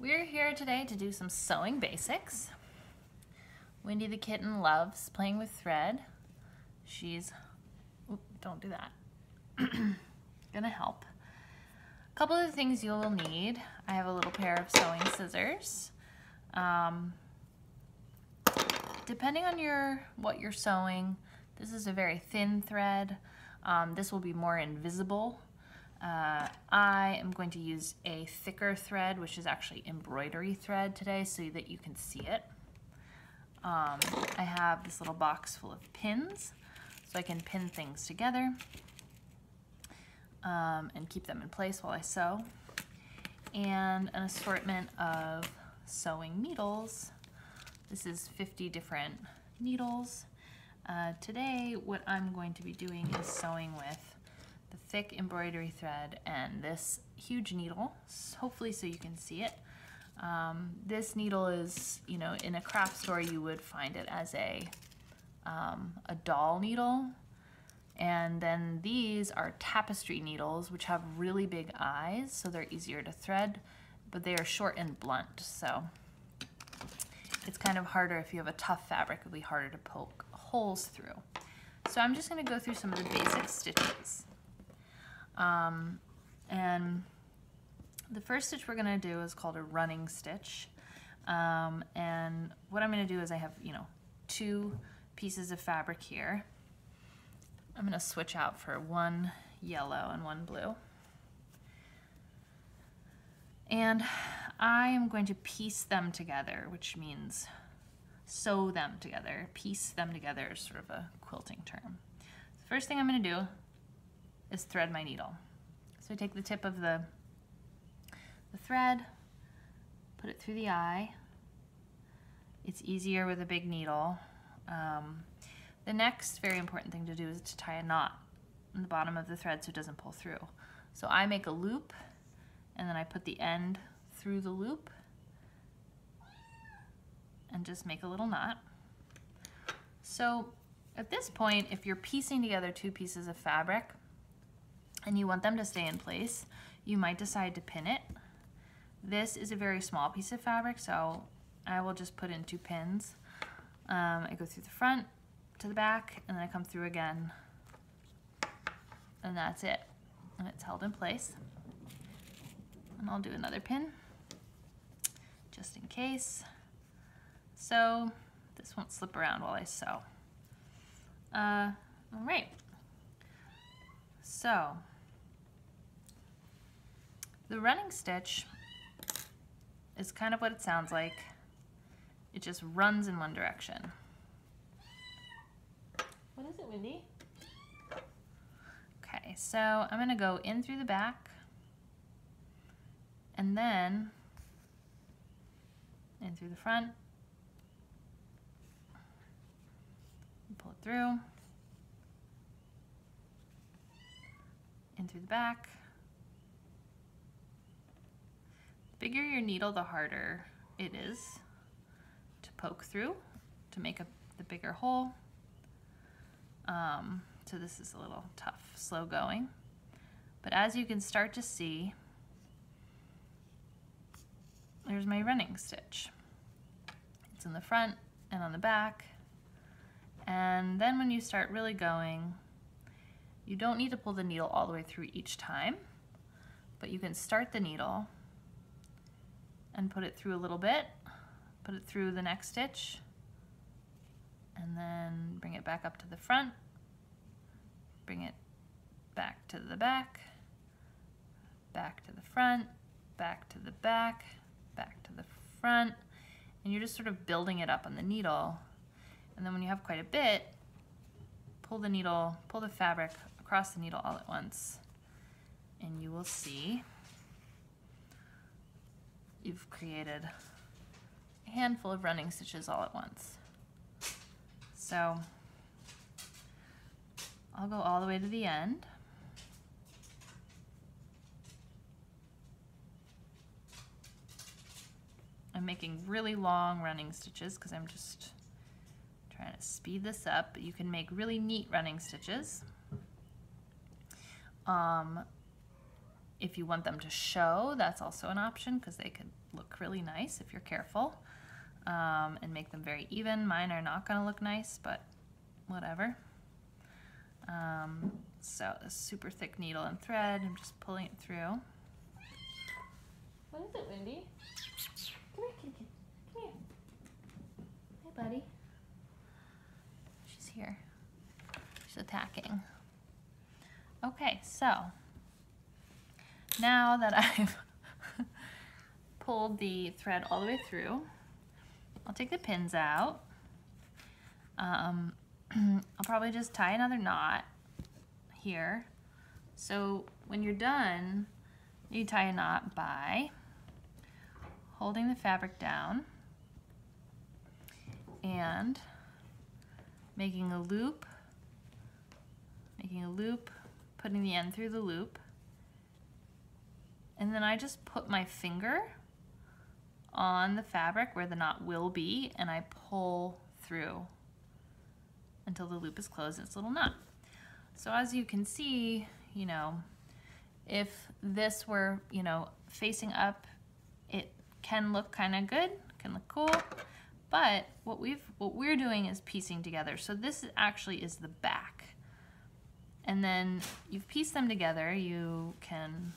We're here today to do some sewing basics. Wendy the kitten loves playing with thread. She's, oop, don't do that, gonna help. A couple of things you'll need. I have a little pair of sewing scissors. Um, depending on your what you're sewing, this is a very thin thread. Um, this will be more invisible uh, I am going to use a thicker thread, which is actually embroidery thread today so that you can see it. Um, I have this little box full of pins so I can pin things together um, and keep them in place while I sew. And an assortment of sewing needles. This is 50 different needles. Uh, today, what I'm going to be doing is sewing with the thick embroidery thread and this huge needle, hopefully so you can see it. Um, this needle is, you know, in a craft store you would find it as a, um, a doll needle. And then these are tapestry needles, which have really big eyes, so they're easier to thread, but they are short and blunt, so it's kind of harder if you have a tough fabric, it'll be harder to poke holes through. So I'm just gonna go through some of the basic stitches. Um, and the first stitch we're gonna do is called a running stitch. Um, and what I'm gonna do is I have, you know, two pieces of fabric here. I'm gonna switch out for one yellow and one blue. And I am going to piece them together, which means sew them together. Piece them together is sort of a quilting term. The first thing I'm gonna do is thread my needle. So I take the tip of the, the thread, put it through the eye. It's easier with a big needle. Um, the next very important thing to do is to tie a knot in the bottom of the thread so it doesn't pull through. So I make a loop and then I put the end through the loop and just make a little knot. So at this point, if you're piecing together two pieces of fabric, and you want them to stay in place, you might decide to pin it. This is a very small piece of fabric, so I will just put in two pins. Um, I go through the front to the back, and then I come through again, and that's it. And it's held in place. And I'll do another pin, just in case. So this won't slip around while I sew. Uh, all right. So the running stitch is kind of what it sounds like. It just runs in one direction. What is it, Wendy? Okay, so I'm gonna go in through the back and then in through the front, pull it through, in through the back, bigger your needle, the harder it is to poke through to make a, the bigger hole. Um, so this is a little tough, slow going. But as you can start to see, there's my running stitch. It's in the front and on the back. And then when you start really going, you don't need to pull the needle all the way through each time, but you can start the needle and put it through a little bit, put it through the next stitch, and then bring it back up to the front, bring it back to the back, back to the front, back to the back, back to the front, and you're just sort of building it up on the needle. And then when you have quite a bit, pull the needle, pull the fabric across the needle all at once, and you will see you've created a handful of running stitches all at once. So I'll go all the way to the end. I'm making really long running stitches because I'm just trying to speed this up. You can make really neat running stitches. Um, if you want them to show, that's also an option because they could look really nice if you're careful um, and make them very even. Mine are not going to look nice, but whatever. Um, so a super thick needle and thread, I'm just pulling it through. What is it, Wendy? Come here, kitty, kitty. Come here. Hey, buddy. She's here. She's attacking. Okay, so now that I've pulled the thread all the way through, I'll take the pins out. Um, I'll probably just tie another knot here. So when you're done, you tie a knot by holding the fabric down and making a loop, making a loop, putting the end through the loop, and then I just put my finger on the fabric where the knot will be and I pull through until the loop is closed in its little knot. So as you can see, you know, if this were, you know, facing up, it can look kind of good, can look cool, but what we've what we're doing is piecing together. So this actually is the back. And then you've pieced them together, you can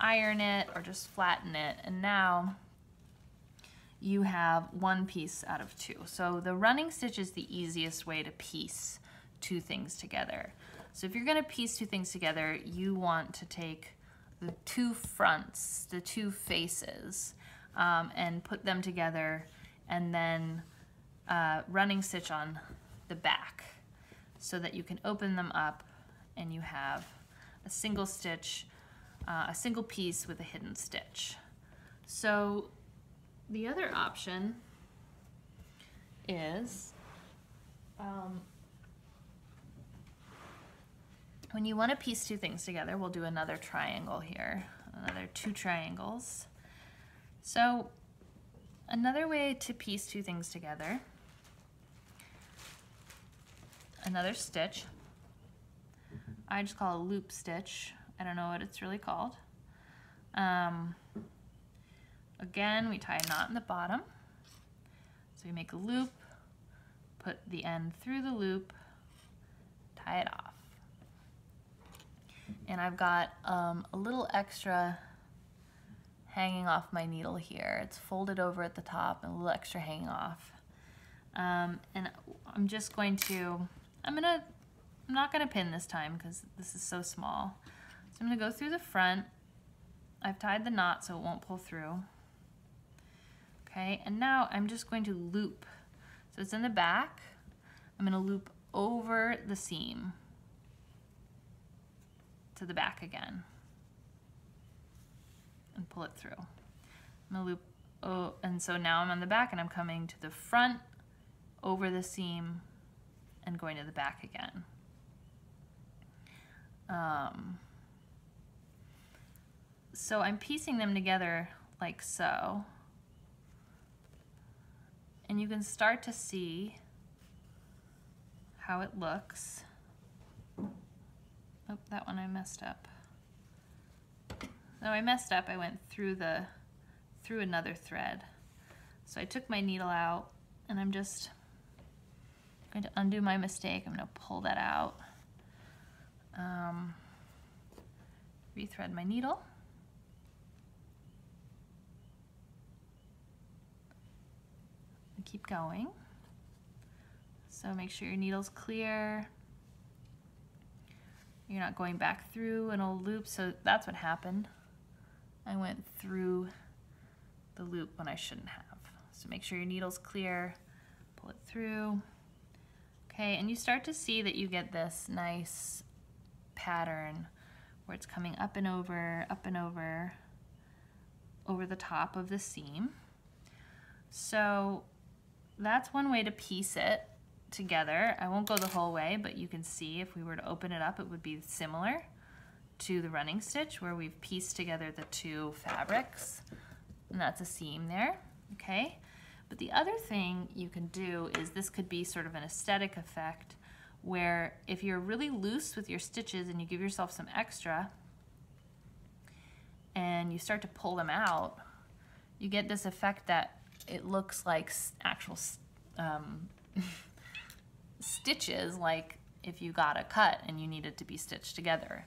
iron it or just flatten it. And now you have one piece out of two. So the running stitch is the easiest way to piece two things together. So if you're gonna piece two things together, you want to take the two fronts, the two faces, um, and put them together and then uh, running stitch on the back so that you can open them up and you have a single stitch uh, a single piece with a hidden stitch. So the other option is um, when you want to piece two things together, we'll do another triangle here, another two triangles. So another way to piece two things together, another stitch, I just call a loop stitch I don't know what it's really called. Um, again, we tie a knot in the bottom. So we make a loop, put the end through the loop, tie it off. And I've got um, a little extra hanging off my needle here. It's folded over at the top a little extra hanging off. Um, and I'm just going to, I'm gonna, I'm not gonna pin this time because this is so small. So I'm gonna go through the front. I've tied the knot so it won't pull through. Okay, and now I'm just going to loop. So it's in the back. I'm gonna loop over the seam to the back again and pull it through. I'm gonna loop, oh, and so now I'm on the back and I'm coming to the front, over the seam, and going to the back again. Um, so I'm piecing them together like so. And you can start to see how it looks. Oh, that one I messed up. No, I messed up. I went through the through another thread. So I took my needle out and I'm just going to undo my mistake. I'm going to pull that out. Um, rethread my needle. Keep going. So make sure your needle's clear. You're not going back through an old loop, so that's what happened. I went through the loop when I shouldn't have. So make sure your needle's clear, pull it through. Okay, and you start to see that you get this nice pattern where it's coming up and over, up and over, over the top of the seam. So that's one way to piece it together. I won't go the whole way, but you can see if we were to open it up, it would be similar to the running stitch where we've pieced together the two fabrics. And that's a seam there, okay? But the other thing you can do is this could be sort of an aesthetic effect where if you're really loose with your stitches and you give yourself some extra, and you start to pull them out, you get this effect that it looks like actual um, stitches, like if you got a cut and you needed to be stitched together,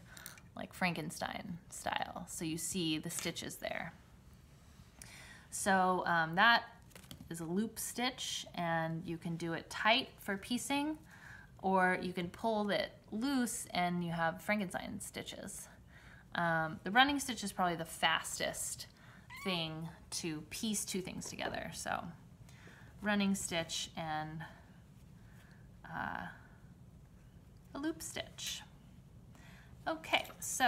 like Frankenstein style. So you see the stitches there. So um, that is a loop stitch and you can do it tight for piecing or you can pull it loose and you have Frankenstein stitches. Um, the running stitch is probably the fastest thing to piece two things together. So running stitch and uh, a loop stitch. Okay, so